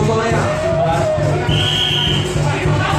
行えない。